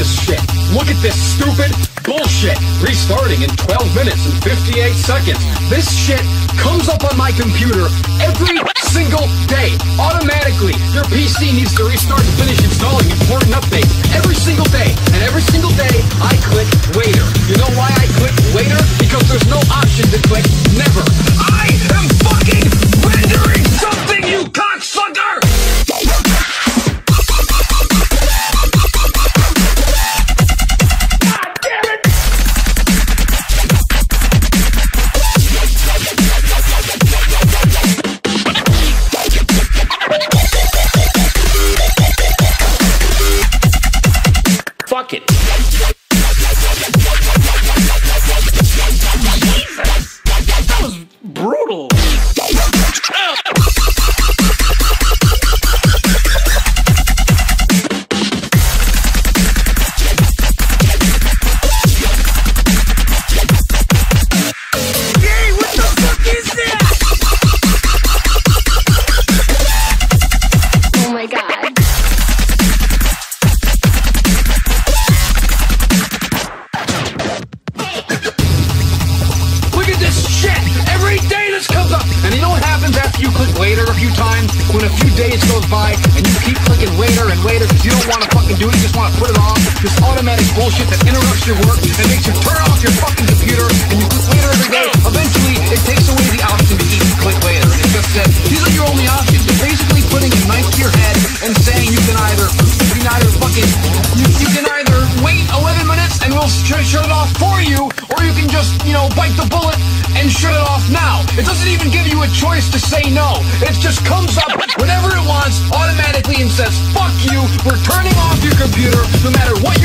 this shit. Look at this stupid bullshit. Restarting in 12 minutes and 58 seconds. This shit comes up on my computer every single day. Automatically, your PC needs to restart to finish Fuck it. That was brutal. after you click later a few times? When a few days goes by and you keep clicking later and later because you don't want to fucking do it, you just want to put it off. This automatic bullshit that interrupts your work and makes you turn off your fucking computer and you click later every day. Eventually, it takes away the option to even click later. It just says, these are your only options. You're basically putting a knife to your head and saying you can either, you can either fucking, you, you can either wait 11 minutes and we'll sh- shut it off for you, or you can just, you know, bite the bullet shut it off now. It doesn't even give you a choice to say no. It just comes up whenever it wants automatically and says, fuck you, we're turning off your computer no matter what